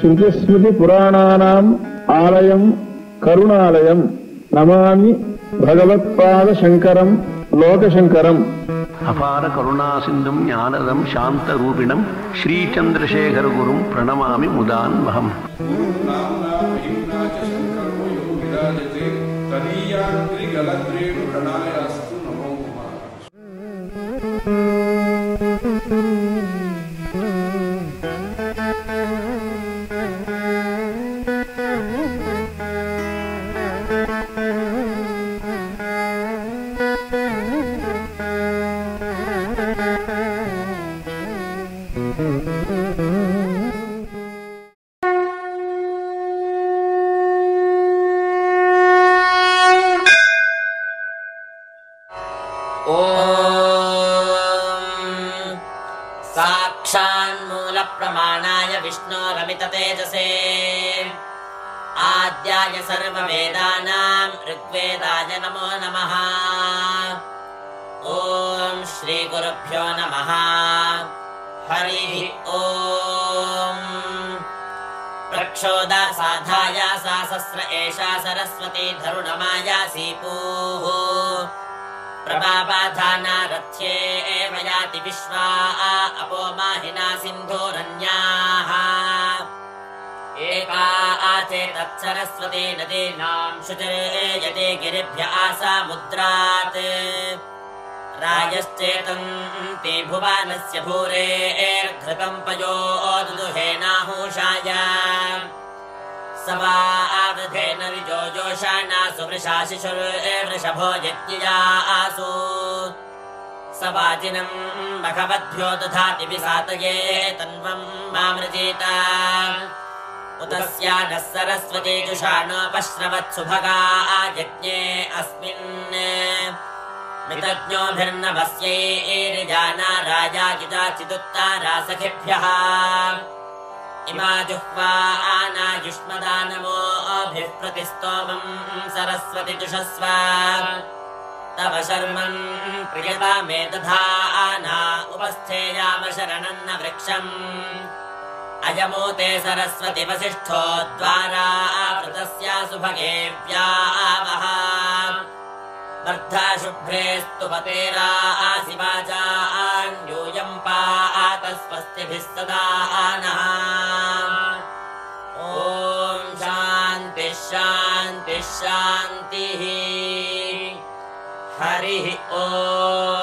శృతిస్మృతి పురాణానాం ఆలయం కరుణాలయం నమామి భగవత్పాద శంకరం లోకశంకరం அபார கருணா சிந்தும் ஞானதம் சாந்த ரூபிணம் ஸ்ரீ சந்திரசேகர குரும் பிரணமாமி முதான்மகம் साक्षान्मूलप्रमाणाय विष्णोरमिततेजसे आद्याय सर्ववेदानाम् ऋग्वेदाय नमो नमः। ॐ श्रीगुरुभ्यो नमः। हरिः ॐ। प्रक्षोदा साधाया सा सस्र एषा सरस्वती धरुणमायासी पूः प्रभाबाधानारथ्ये एव याति विश्वा। अपो माहिना सिन्धोरन्याः आचेतत्सरस्वती नदीनाम् शुचयते गिरिभ्य आसामुद्रात्। रायश्चेतन्ति भुवानस्य भूरेर्घृतम् पयो दुदुहेनाहूषाय स वा शिशुर्वृषभो यज्ञया आसु। स वाजिनम् भगवद्भ्यो दधाति विसातये तन्वम् मामृजीत उत स्या नः सरस्वती जुषाणोपश्रवत्सुभगा यज्ञे अस्मिन्। मृतज्ञोभिर्नभस्यैर्जाना राजा युजाचिदुत्तारा सखिभ्यः इमा जुह्वा आनायुष्मदानवोभिः प्रतिस्तोमम् सरस्वति जुषस्व तव प्रियता मे दधा आना उपस्थेयाम शरणन्न वृक्षम् अयमूते सरस्वति वसिष्ठो द्वारा आवृतस्या सुभगेव्या आवः वर्धा शुभ्रे स्तुपतेरा आसि वाचा अन्यूयम् पातस्वस्तिभिः सदा नः ॐ शान्तिः शान्तिः शान्तिः। हरिः ॐ